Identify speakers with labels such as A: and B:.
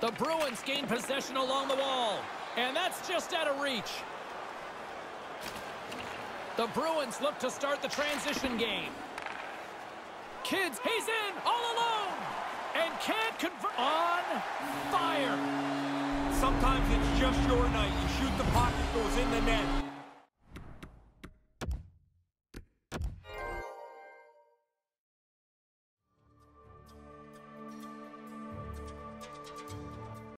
A: The Bruins gain possession along the wall. And that's just out of reach. The Bruins look to start the transition game. Kids, he's in all alone. And can't convert. On fire.
B: Sometimes it's just your night. You shoot the puck, it goes in the net.